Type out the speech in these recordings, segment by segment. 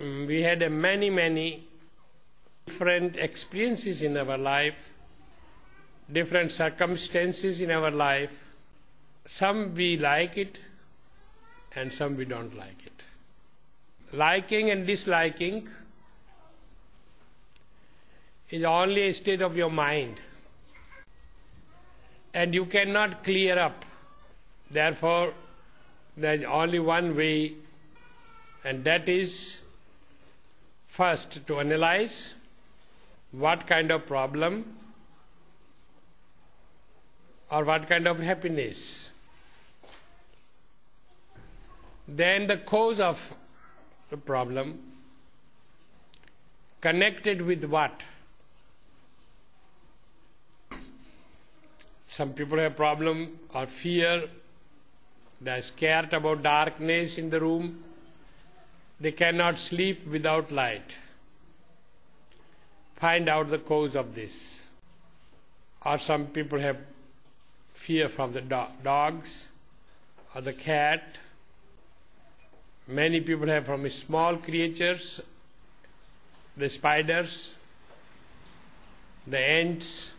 Mm, We had a many, many different experiences in our life, different circumstances in our life. Some we like it, and some we don't like it. Liking and disliking is only a state of your mind, and you cannot clear up. Therefore, there is only one way, and that is first to analyze what kind of problem or what kind of happiness. Then the cause of the problem connected with what? Some people have problem or fear, they are scared about darkness in the room, they cannot sleep without light. Find out the cause of this. Or some people have fear from the do- dogs or the cat. Many people have from small creatures, the spiders, the ants,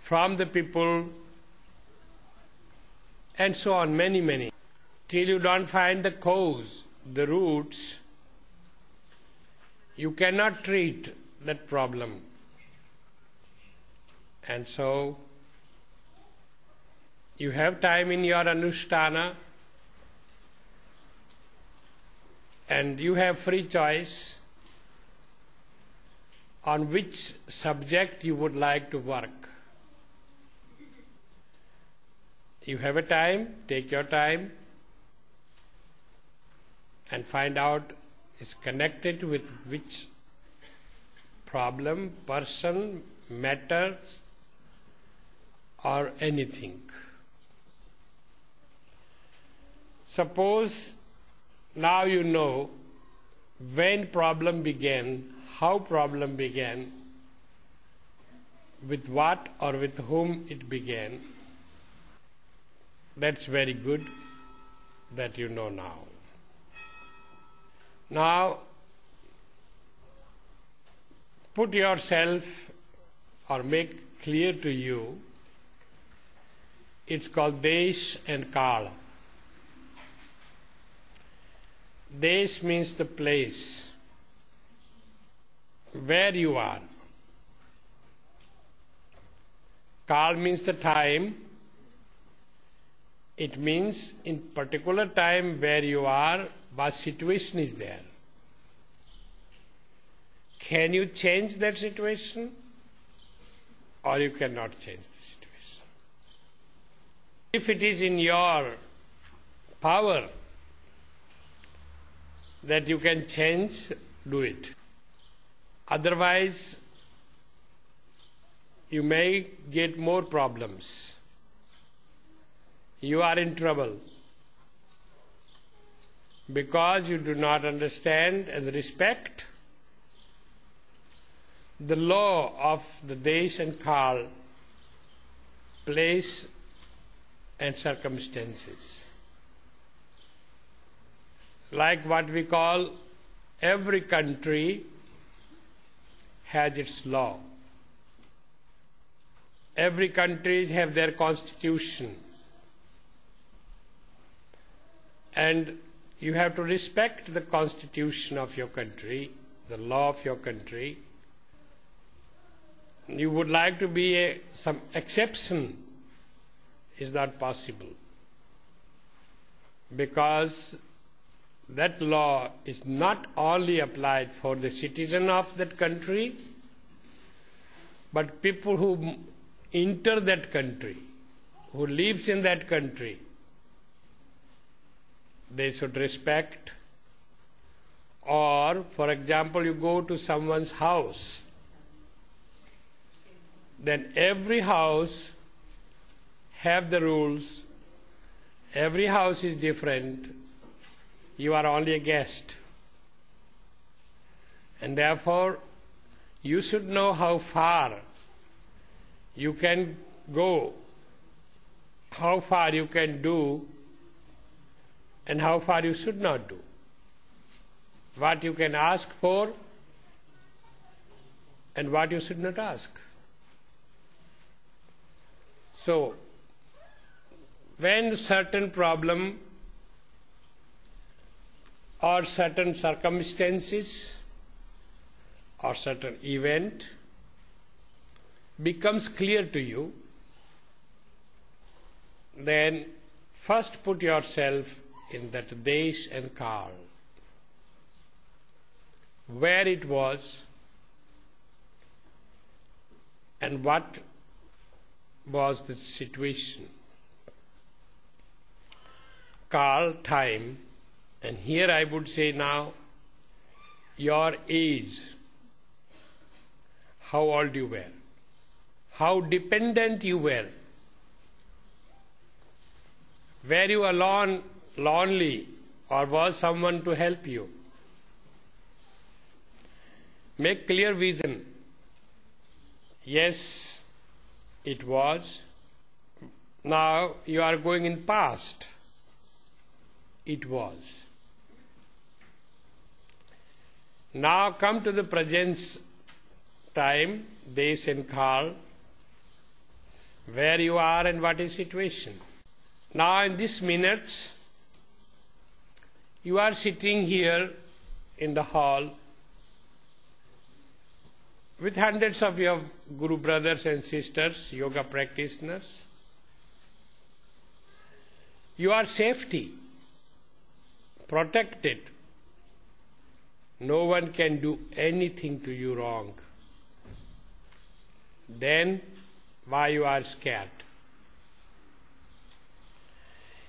from the people, and so on, many, many. Till you don't find the cause, the roots, you cannot treat that problem. And so, you have time in your anushtana and you have free choice on which subject you would like to work. You have a time, take your time and find out is connected with which problem, person, matter, or anything. Suppose now you know when problem began, how problem began, with what or with whom it began. That's very good that you know now. Now, put yourself or make clear to you, it's called Desh and Kala. Desh means the place where you are. Kal means the time. It means in particular time where you are, what situation is there. Can you change that situation? Or you cannot change the situation. If it is in your power that you can change, do it. Otherwise, you may get more problems. You are in trouble because you do not understand and respect the law of the Desh and Kal, place and circumstances. Like what we call every country has its law. Every country have their constitution. And you have to respect the constitution of your country, the law of your country. You would like to be a, some exception is not possible because that law is not only applied for the citizen of that country but people who enter that country who lives in that country they should respect. Or for example you go to someone's house. Then every house have the rules. Every house is different. You are only a guest. And therefore you should know how far you can go how far you can do and how far you should not do what you can ask for and what you should not ask. So, when certain problem or certain circumstances or certain event becomes clear to you, then first put yourself in that desh and kal, where it was and what was the situation. Kal, time, and here I would say now, your age, how old you were, how dependent you were. Were you alone, lonely, or was someone to help you? Make clear vision. Yes, it was. Now you are going in past. It was. Now come to the present time, desh and kal, where you are and what is situation. Now in these minutes, you are sitting here in the hall with hundreds of your Guru brothers and sisters, yoga practitioners. You are safety, protected. No one can do anything to you wrong. Then why you are scared?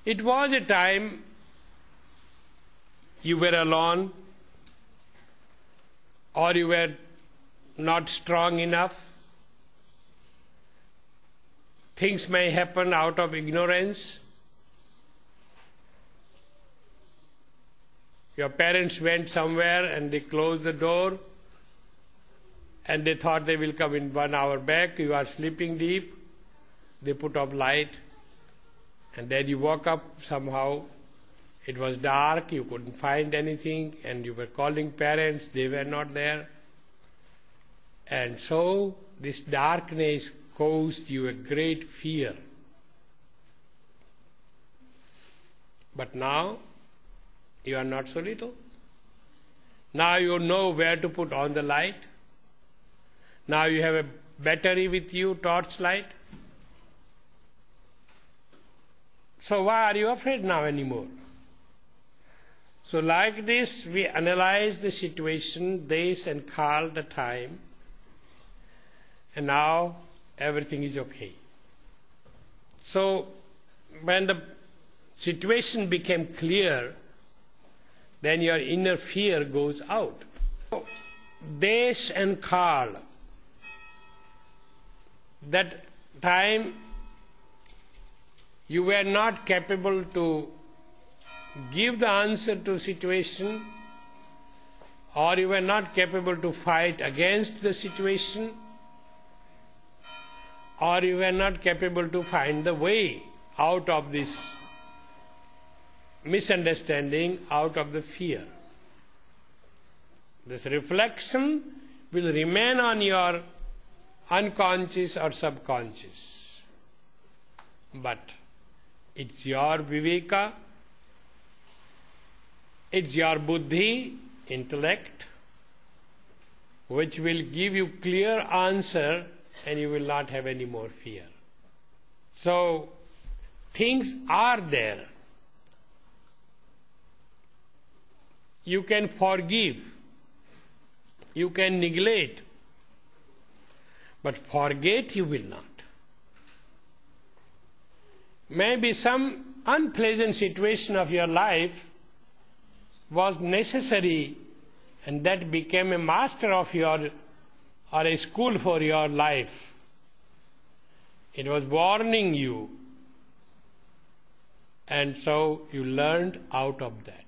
It was a time you were alone or you were not strong enough. Things may happen out of ignorance. Your parents went somewhere and they closed the door and they thought they will come in one hour back. You are sleeping deep. They put off light and then you woke up somehow. It was dark, you couldn't find anything, and you were calling parents, they were not there. And so this darkness caused you a great fear. But now you are not so little. Now you know where to put on the light. Now you have a battery with you, torchlight. So why are you afraid now anymore? So like this, we analyze the situation, desh and kal the time, and now everything is okay. So when the situation became clear, then your inner fear goes out. So, Desh and Kal, that time you were not capable to give the answer to situation or you were not capable to fight against the situation or you were not capable to find the way out of this misunderstanding, out of the fear. This reflection will remain on your unconscious or subconscious. But it's your viveka, it's your buddhi, intellect, which will give you clear answer and you will not have any more fear. So, things are there. You can forgive, you can neglect, but forget you will not. Maybe some unpleasant situation of your life was necessary and that became a master of your or a school for your life. It was warning you. And so you learned out of that.